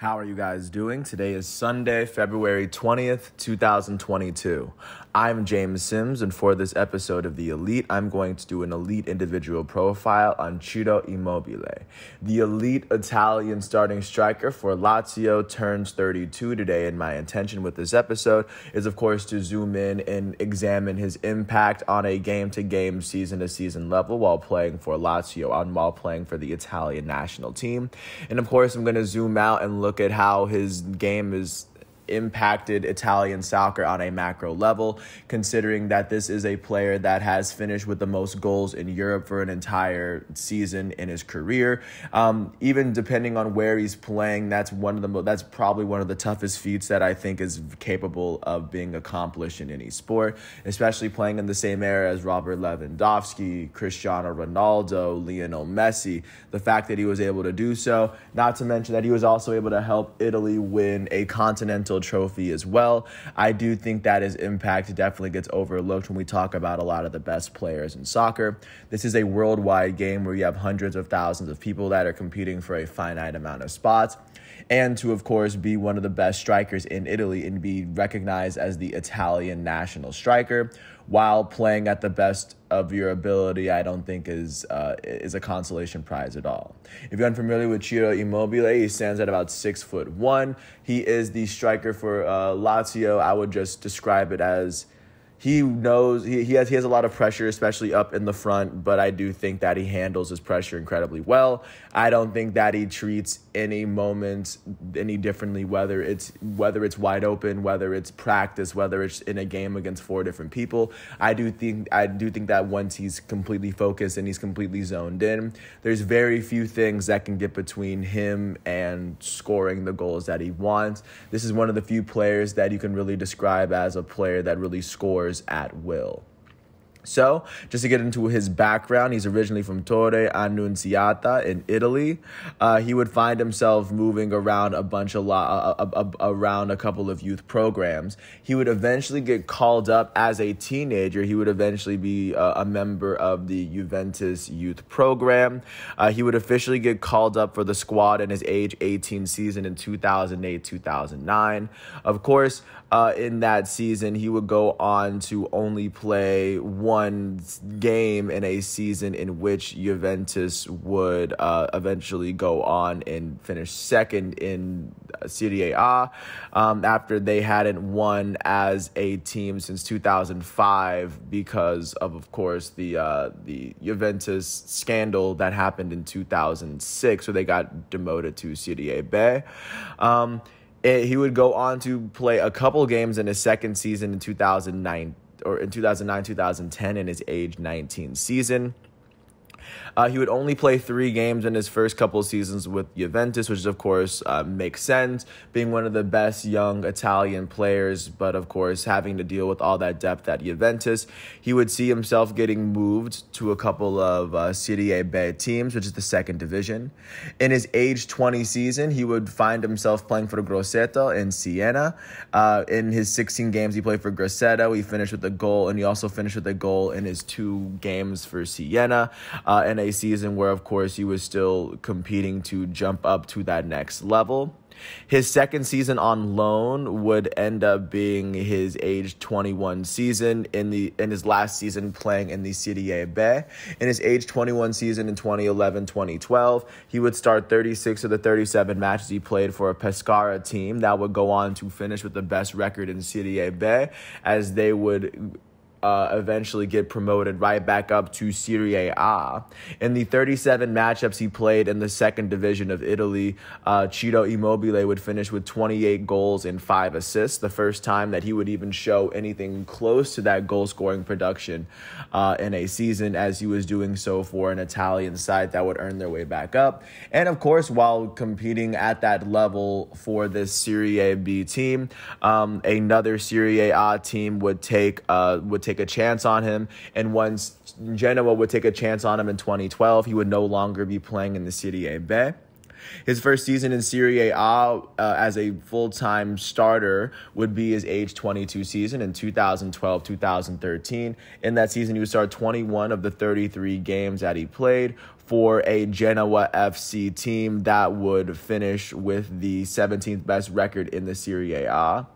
How are you guys doing? Today is Sunday, February 20th, 2022. I'm James Sims, and for this episode of The Elite, I'm going to do an elite individual profile on Ciro Immobile. The elite Italian starting striker for Lazio turns 32 today, and my intention with this episode is, of course, to zoom in and examine his impact on a game to game, season to season level while playing for Lazio and while playing for the Italian national team. And of course, I'm going to zoom out and look at how his game is impacted Italian soccer on a macro level, considering that this is a player that has finished with the most goals in Europe for an entire season in his career. Um, even depending on where he's playing, that's one of the mo- that's probably one of the toughest feats that I think is capable of being accomplished in any sport, especially playing in the same era as Robert Lewandowski, Cristiano Ronaldo, Lionel Messi. The fact that he was able to do so, not to mention that he was also able to help Italy win a continental trophy as well. I do think that his impact definitely gets overlooked when we talk about a lot of the best players in soccer. This is a worldwide game where you have hundreds of thousands of people that are competing for a finite amount of spots and to, of course, be one of the best strikers in Italy and be recognized as the Italian national striker while playing at the best of your ability, I don't think is uh, is a consolation prize at all. If you're unfamiliar with Ciro Immobile, he stands at about six foot one. He is the striker for uh, Lazio. I would just describe it as he knows he, he has he has a lot of pressure, especially up in the front. But I do think that he handles his pressure incredibly well. I don't think that he treats any moments any differently, whether it's whether it's wide open, whether it's practice, whether it's in a game against four different people. I do think I do think that once he's completely focused and he's completely zoned in, there's very few things that can get between him and scoring the goals that he wants. This is one of the few players that you can really describe as a player that really scores at will. So, just to get into his background, he's originally from Torre Annunziata in Italy. Uh, he would find himself moving around a bunch of lo- uh, around a couple of youth programs. He would eventually get called up as a teenager. He would eventually be uh, a member of the Juventus youth program. Uh, he would officially get called up for the squad in his age 18 season in 2008 2009. Of course, uh, in that season, he would go on to only play one game in a season in which Juventus would uh, eventually go on and finish second in Serie A um, after they hadn't won as a team since 2005 because of, of course, the uh, the Juventus scandal that happened in 2006, where they got demoted to Serie B. Um, it, he would go on to play a couple games in his second season in 2009 or in 2009 2010 in his age 19 season uh, he would only play three games in his first couple of seasons with Juventus, which of course uh, makes sense, being one of the best young Italian players, but of course having to deal with all that depth at Juventus. He would see himself getting moved to a couple of uh, Serie B teams, which is the second division. In his age 20 season, he would find himself playing for Grosseto in Siena. Uh, in his 16 games he played for Grosseto, he finished with a goal, and he also finished with a goal in his two games for Siena. Uh, Uh, and a season where, of course, he was still competing to jump up to that next level. His second season on loan would end up being his age 21 season in the in his last season playing in the Serie B. In his age 21 season in 2011-2012, he would start 36 of the 37 matches he played for a Pescara team that would go on to finish with the best record in Serie B as they would uh, eventually get promoted right back up to Serie A. In the 37 matchups he played in the second division of Italy, uh, Ciro Immobile would finish with 28 goals and five assists, the first time that he would even show anything close to that goal scoring production uh, in a season, as he was doing so for an Italian side that would earn their way back up. And of course, while competing at that level for this Serie B team, um, another Serie A team would take uh, would take take a chance on him. And once Genoa would take a chance on him in 2012, he would no longer be playing in the Serie B. His first season in Serie A uh, as a full time starter would be his age 22 season in 2012 2013. In that season, he would start 21 of the 33 games that he played for a Genoa FC team that would finish with the 17th best record in the Serie A.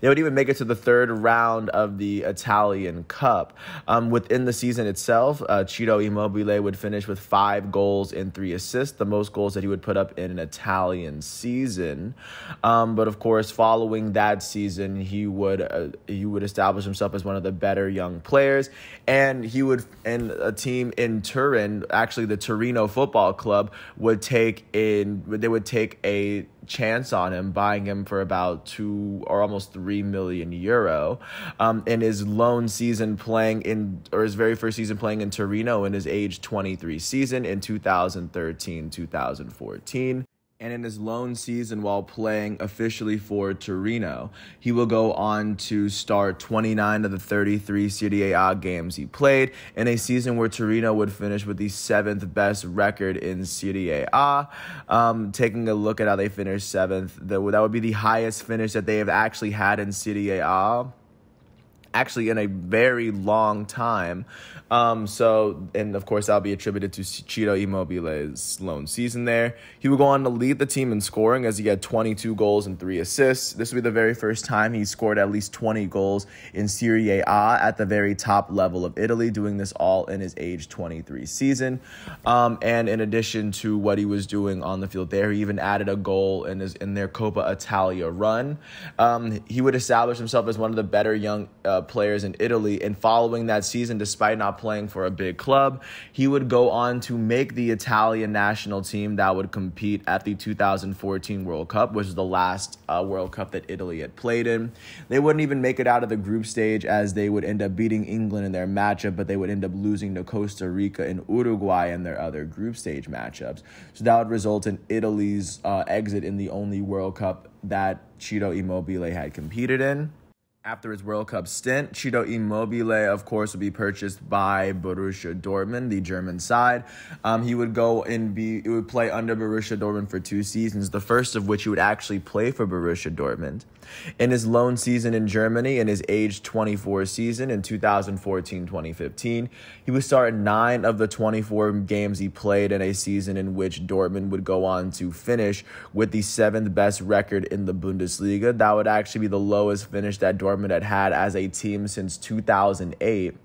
They would even make it to the third round of the Italian Cup. Um, within the season itself, uh, Ciro Immobile would finish with five goals and three assists, the most goals that he would put up in an Italian season. Um, but of course, following that season, he would uh, he would establish himself as one of the better young players, and he would and a team in Turin, actually the Torino Football Club, would take in they would take a chance on him, buying him for about two or almost three million euro. Um, in his loan season playing in, or his very first season playing in Torino in his age 23 season in 2013 2014 and in his lone season while playing officially for Torino. He will go on to start 29 of the 33 Serie A games he played in a season where Torino would finish with the seventh best record in Serie A. Um, taking a look at how they finished seventh, that would be the highest finish that they have actually had in Serie A actually in a very long time. Um, so, and of course, that'll be attributed to Ciro Immobile's lone season there. He would go on to lead the team in scoring as he had 22 goals and three assists. This would be the very first time he scored at least 20 goals in Serie A at the very top level of Italy, doing this all in his age 23 season. Um, and in addition to what he was doing on the field there, he even added a goal in his in their Coppa Italia run. Um, he would establish himself as one of the better young uh, players in Italy. And following that season, despite not playing for a big club, he would go on to make the Italian national team that would compete at the 2014 World Cup, which is the last uh, World Cup that Italy had played in. They wouldn't even make it out of the group stage as they would end up beating England in their matchup, but they would end up losing to Costa Rica and Uruguay in their other group stage matchups. So that would result in Italy's uh, exit in the only World Cup that Ciro Immobile had competed in. After his World Cup stint, Ciro Immobile, of course, would be purchased by Borussia Dortmund, the German side. Um, he would go and be, he would play under Borussia Dortmund for two seasons, the first of which he would actually play for Borussia Dortmund. In his loan season in Germany, in his age 24 season in 2014 2015, he would start nine of the 24 games he played in a season in which Dortmund would go on to finish with the seventh best record in the Bundesliga. That would actually be the lowest finish that Dortmund Had had as a team since 2008.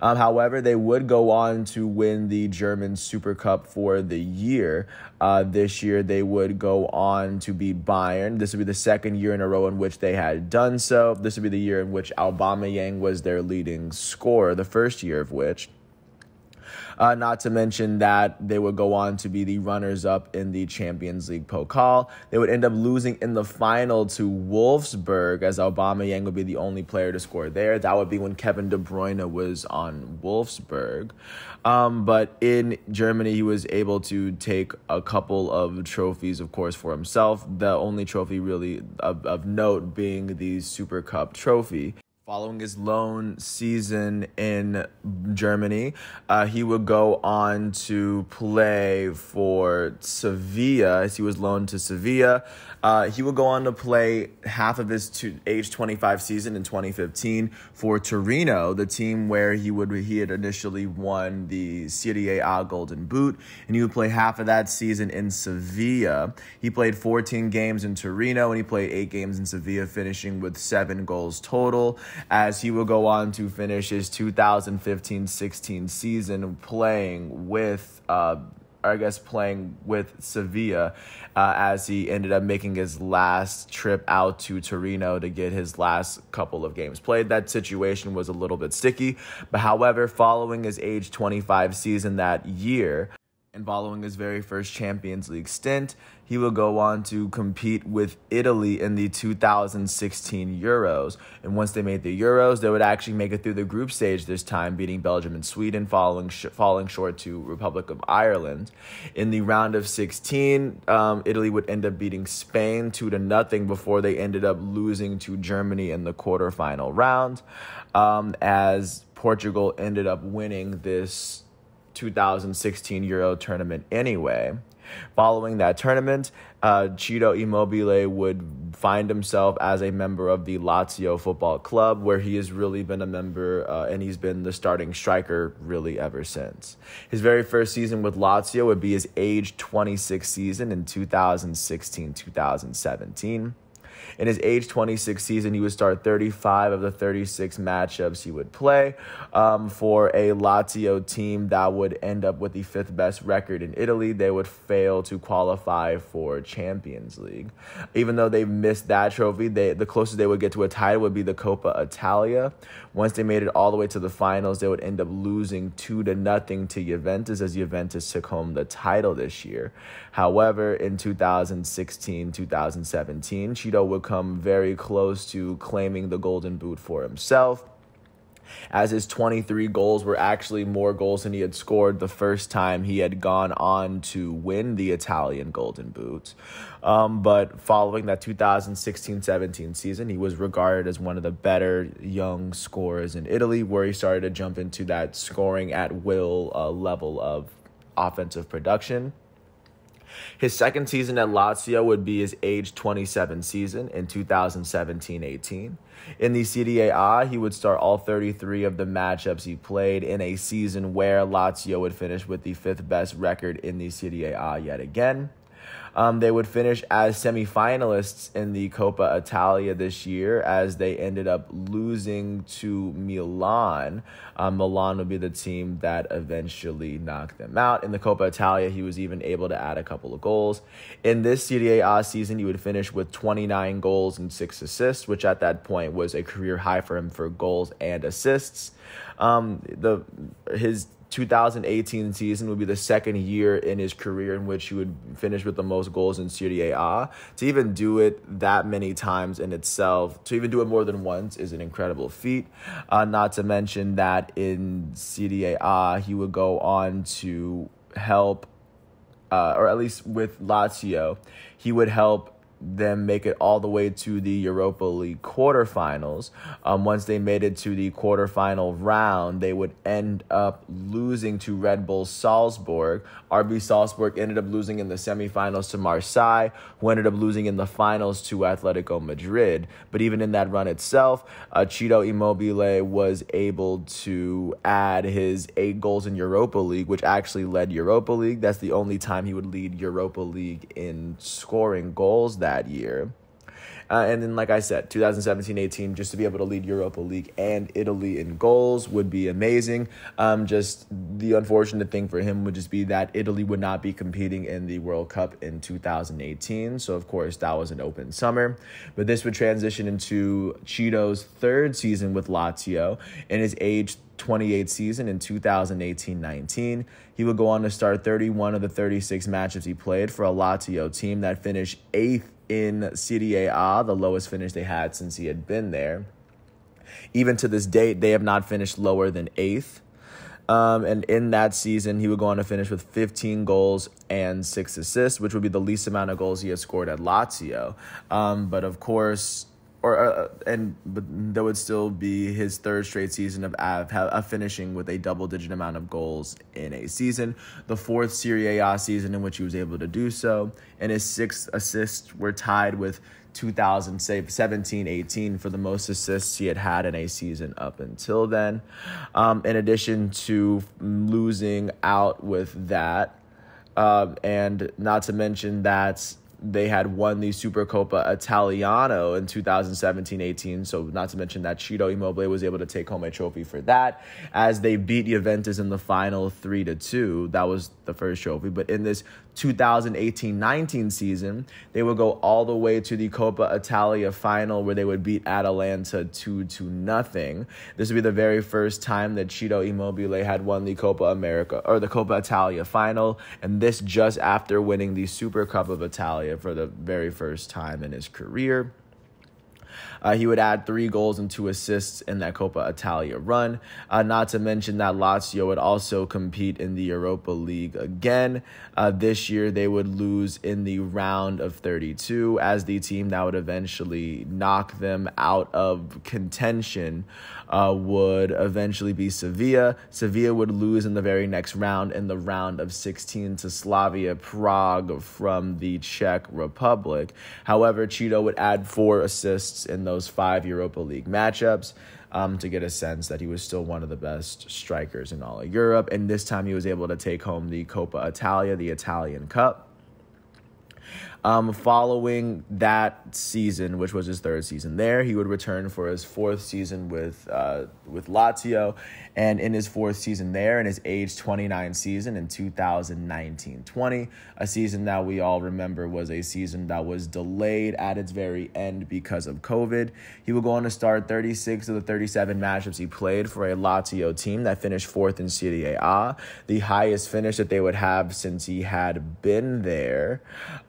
Um, however, they would go on to win the German Super Cup for the year. Uh, this year, they would go on to beat Bayern. This would be the second year in a row in which they had done so. This would be the year in which Aubameyang was their leading scorer, the first year of which. Uh, not to mention that they would go on to be the runners up in the Champions League Pokal. They would end up losing in the final to Wolfsburg as Aubameyang would be the only player to score there. That would be when Kevin De Bruyne was on Wolfsburg. Um, but in Germany, he was able to take a couple of trophies, of course, for himself. The only trophy really of, of note being the Super Cup trophy. Following his loan season in Germany, uh, he would go on to play for Sevilla as he was loaned to Sevilla. Uh, he would go on to play half of his two, age 25 season in 2015 for Torino, the team where he would he had initially won the Serie A Golden Boot, and he would play half of that season in Sevilla. He played 14 games in Torino, and he played eight games in Sevilla, finishing with seven goals total as he will go on to finish his 2015 16 season playing with. Uh, I guess playing with Sevilla uh, as he ended up making his last trip out to Torino to get his last couple of games played. That situation was a little bit sticky, but however, following his age 25 season that year, and following his very first Champions League stint, he will go on to compete with Italy in the 2016 Euros. And once they made the Euros, they would actually make it through the group stage this time, beating Belgium and Sweden, falling sh- falling short to Republic of Ireland. In the round of 16, um, Italy would end up beating Spain two to nothing before they ended up losing to Germany in the quarterfinal round, um, as Portugal ended up winning this 2016 Euro tournament anyway. Following that tournament, uh, Ciro Immobile would find himself as a member of the Lazio Football Club, where he has really been a member uh, and he's been the starting striker really ever since. His very first season with Lazio would be his age 26 season in 2016 2017. In his age 26 season, he would start 35 of the 36 matchups he would play um, for a Lazio team that would end up with the fifth best record in Italy. They would fail to qualify for Champions League. Even though they missed that trophy, they, the closest they would get to a title would be the Coppa Italia. Once they made it all the way to the finals, they would end up losing two to nothing to Juventus as Juventus took home the title this year. However, in 2016 2017, Ciro would come very close to claiming the Golden Boot for himself as his 23 goals were actually more goals than he had scored the first time he had gone on to win the Italian Golden Boot. Um, but following that 2016 17 season, he was regarded as one of the better young scorers in Italy, where he started to jump into that scoring at will uh, level of offensive production. His second season at Lazio would be his age 27 season in 2017 18. In the Serie A, he would start all 33 of the matchups he played in a season where Lazio would finish with the fifth best record in the Serie A yet again. Um, they would finish as semifinalists in the Coppa Italia this year as they ended up losing to Milan. Um, Milan would be the team that eventually knocked them out. In the Coppa Italia, he was even able to add a couple of goals. In this Serie A season, he would finish with 29 goals and six assists, which at that point was a career high for him for goals and assists. Um, the his 2018 season would be the second year in his career in which he would finish with the most goals in Serie A. To even do it that many times in itself, to even do it more than once, is an incredible feat. Uh, not to mention that in Serie A, he would go on to help, uh, or at least with Lazio, he would help them make it all the way to the Europa League quarterfinals. Um, once they made it to the quarterfinal round, they would end up losing to Red Bull Salzburg. RB Salzburg ended up losing in the semifinals to Marseille, who ended up losing in the finals to Atletico Madrid. But even in that run itself, uh, Ciro Immobile was able to add his eight goals in Europa League, which actually led Europa League. That's the only time he would lead Europa League in scoring goals that year. Uh, and then, like I said, 2017 18, just to be able to lead Europa League and Italy in goals would be amazing. Um, just the unfortunate thing for him would just be that Italy would not be competing in the World Cup in 2018. So, of course, that was an open summer. But this would transition into Ciro's third season with Lazio in his age 28 season in 2018 19. He would go on to start 31 of the 36 matches he played for a Lazio team that finished eighth in Serie A, the lowest finish they had since he had been there. Even to this date, they have not finished lower than eighth. Um, and in that season, he would go on to finish with 15 goals and six assists, which would be the least amount of goals he has scored at Lazio. Um, but of course, or uh, and but that would still be his third straight season of of finishing with a double digit amount of goals in a season. The fourth Serie A season in which he was able to do so, and his six assists were tied with 2017 18 for the most assists he had had in a season up until then. Um, in addition to losing out with that, uh, and not to mention that they had won the Supercoppa Italiano in 2017-18. So not to mention that Ciro Immobile was able to take home a trophy for that as they beat Juventus in the final 3 to 2. That was the first trophy, but in this 2018-19 season, they would go all the way to the Coppa Italia final where they would beat Atalanta 2 to nothing. This would be the very first time that Ciro Immobile had won the Coppa America or the Coppa Italia final, and this just after winning the Super Cup of Italia for the very first time in his career. Uh, he would add three goals and two assists in that Coppa Italia run. Uh, not to mention that Lazio would also compete in the Europa League again. Uh, this year, they would lose in the round of 32 as the team that would eventually knock them out of contention uh, would eventually be Sevilla. Sevilla would lose in the very next round in the round of 16 to Slavia Prague from the Czech Republic. However, Ciro would add four assists in those five Europa League matchups. Um, to get a sense that he was still one of the best strikers in all of Europe. And this time he was able to take home the Coppa Italia, the Italian Cup. Um, following that season, which was his third season there, he would return for his fourth season with uh, with Lazio, and in his fourth season there, in his age 29 season in 2019-20, a season that we all remember was a season that was delayed at its very end because of COVID. He would go on to start 36 of the 37 matchups he played for a Lazio team that finished fourth in Serie A, the highest finish that they would have since he had been there.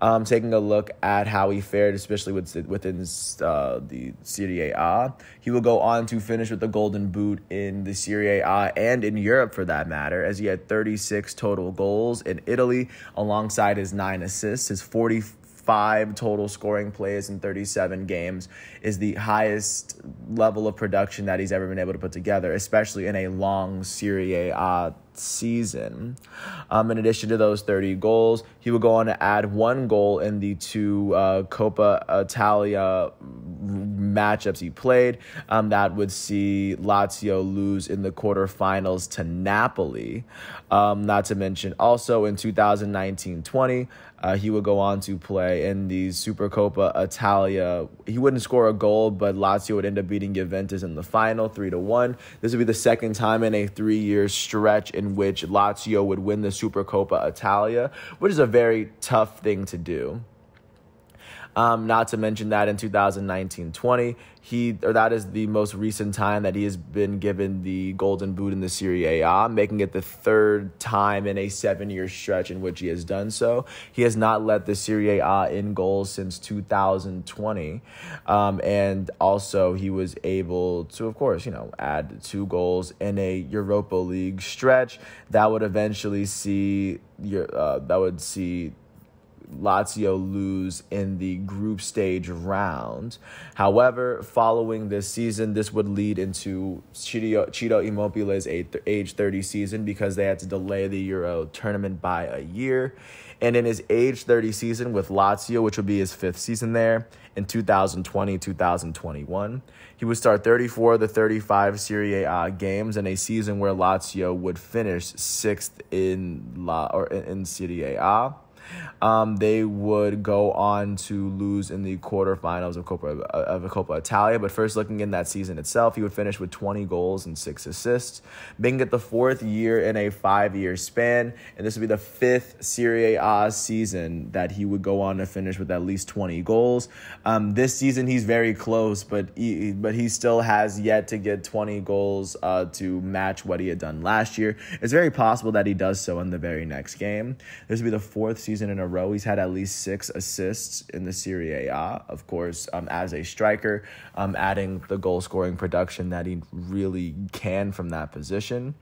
Um, taking taking a look at how he fared, especially with, within uh, the Serie A. He will go on to finish with the Golden Boot in the Serie A and in Europe for that matter, as he had 36 total goals in Italy alongside his nine assists, his 40 five total scoring plays in 37 games is the highest level of production that he's ever been able to put together, especially in a long Serie A season. Um, in addition to those 30 goals, he would go on to add one goal in the two uh, Coppa Italia matchups he played. Um, that would see Lazio lose in the quarterfinals to Napoli. Um, not to mention, also in 2019 20, uh, he would go on to play in the Supercoppa Italia. He wouldn't score a goal, but Lazio would end up beating Juventus in the final, three to one. This would be the second time in a three-year stretch in which Lazio would win the Supercoppa Italia, which is a very tough thing to do. Um, not to mention that in 2019 20, he or that is the most recent time that he has been given the golden boot in the Serie A, making it the third time in a seven year stretch in which he has done so. He has not led the Serie A in goals since 2020. Um, and also, he was able to, of course, you know, add two goals in a Europa League stretch that would eventually see your uh, that would see Lazio lose in the group stage round. However, following this season, this would lead into Ciro, Ciro Immobile's age 30 season because they had to delay the Euro tournament by a year. And in his age 30 season with Lazio, which would be his fifth season there in 2020 2021, he would start 34 of the 35 Serie A games in a season where Lazio would finish sixth in La or in Serie A. Um, they would go on to lose in the quarterfinals of Coppa of Coppa Italia. But first, looking in that season itself, he would finish with 20 goals and six assists, making it the fourth year in a five-year span, and this would be the fifth Serie A season that he would go on to finish with at least 20 goals. Um, this season, he's very close, but he, but he still has yet to get 20 goals uh, to match what he had done last year. It's very possible that he does so in the very next game. This would be the fourth season season in a row. He's had at least six assists in the Serie A, of course, um, as a striker, um, adding the goal scoring production that he really can from that position.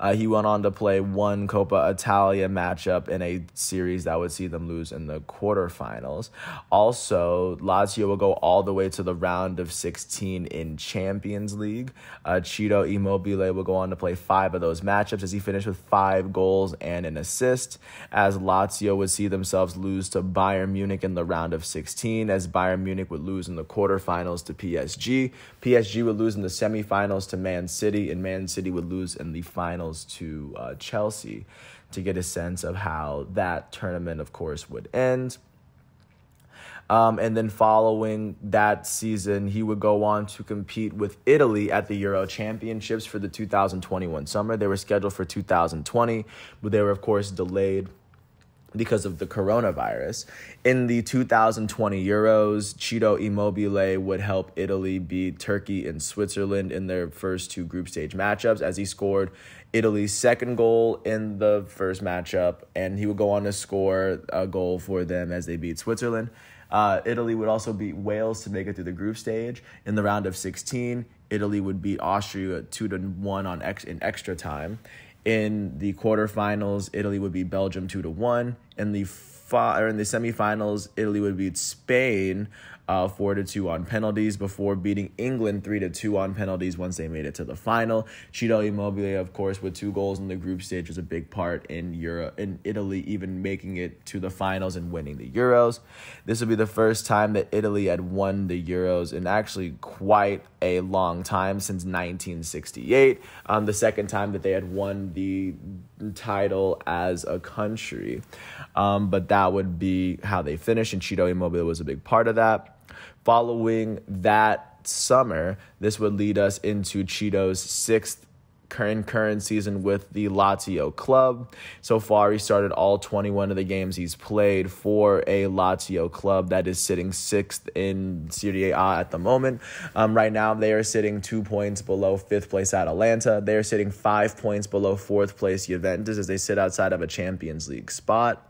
Uh, he went on to play one Coppa Italia matchup in a series that would see them lose in the quarterfinals. Also, Lazio will go all the way to the round of 16 in Champions League. Uh, Ciro Immobile will go on to play five of those matchups as he finished with five goals and an assist. As Lazio would see themselves lose to Bayern Munich in the round of 16, as Bayern Munich would lose in the quarterfinals to PSG. PSG would lose in the semifinals to Man City, and Man City would lose in the finals to uh, Chelsea to get a sense of how that tournament, of course, would end. Um, and then following that season, he would go on to compete with Italy at the Euro Championships for the 2021 summer. They were scheduled for 2020, but they were, of course, delayed because of the coronavirus. In the 2020 Euros, Ciro Immobile would help Italy beat Turkey and Switzerland in their first two group stage matchups as he scored Italy's second goal in the first matchup, and he would go on to score a goal for them as they beat Switzerland. Uh, Italy would also beat Wales to make it through the group stage. In the round of 16, Italy would beat Austria 2 to 1 on ex- in extra time. In the quarterfinals, Italy would beat Belgium 2 to 1. In the fi- or in the semifinals, Italy would beat Spain uh, four to two on penalties before beating England three to two on penalties once they made it to the final. Ciro Immobile, of course, with two goals in the group stage, was a big part in Europe, in Italy, even making it to the finals and winning the Euros. This would be the first time that Italy had won the Euros in actually quite a long time since 1968. Um, the second time that they had won the title as a country. Um, but that would be how they finished, and Ciro Immobile was a big part of that. Following that summer, this would lead us into Ciro's sixth current current season with the Lazio club. So far, he started all 21 of the games he's played for a Lazio club that is sitting sixth in Serie A at the moment. Um, right now, they are sitting two points below fifth place Atalanta. They are sitting five points below fourth place Juventus as they sit outside of a Champions League spot.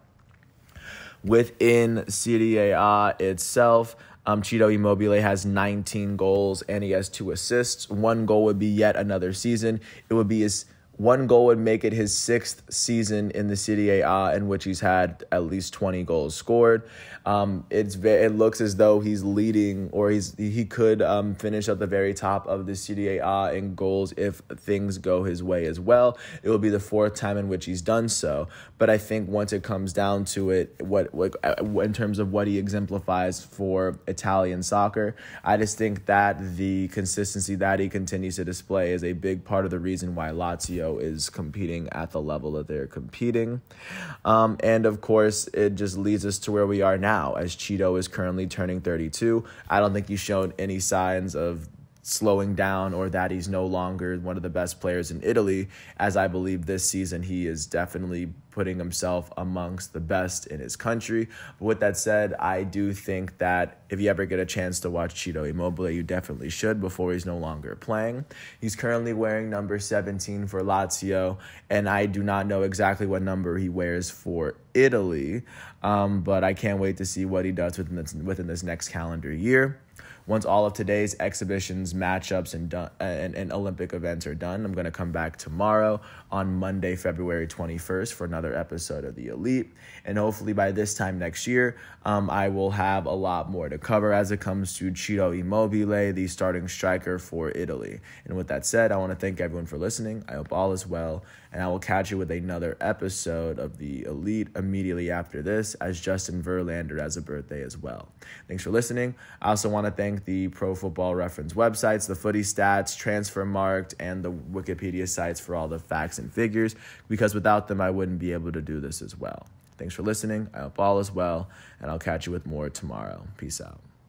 Within Serie A itself, um, Ciro Immobile has 19 goals and he has two assists. One goal would be yet another season. It would be his one goal would make it his sixth season in the Serie A in which he's had at least 20 goals scored. Um, it's it looks as though he's leading or he's he could um, finish at the very top of the Serie A in goals if things go his way as well. It will be the fourth time in which he's done so. But I think once it comes down to it, what, what uh, in terms of what he exemplifies for Italian soccer, I just think that the consistency that he continues to display is a big part of the reason why Lazio is competing at the level that they're competing. Um, and of course, it just leads us to where we are now now, as Ciro is currently turning 32. I don't think he's shown any signs of slowing down or that he's no longer one of the best players in Italy, as I believe this season he is definitely putting himself amongst the best in his country. But with that said, I do think that if you ever get a chance to watch Ciro Immobile, you definitely should before he's no longer playing. He's currently wearing number 17 for Lazio, and I do not know exactly what number he wears for Italy, um, but I can't wait to see what he does within this, within this next calendar year. Once all of today's exhibitions, matchups, and, done, and, and Olympic events are done, I'm going to come back tomorrow on Monday, February 21st for another episode of The Elite. And hopefully by this time next year, um, I will have a lot more to cover as it comes to Ciro Immobile, the starting striker for Italy. And with that said, I want to thank everyone for listening. I hope all is well, and I will catch you with another episode of The Elite immediately after this, as Justin Verlander has a birthday as well. Thanks for listening. I also want to thank the Pro Football Reference websites, the Footy Stats, Transfermarkt, and the Wikipedia sites for all the facts and figures, because without them, I wouldn't be able to do this as well. Thanks for listening. I hope all is well, and I'll catch you with more tomorrow. Peace out.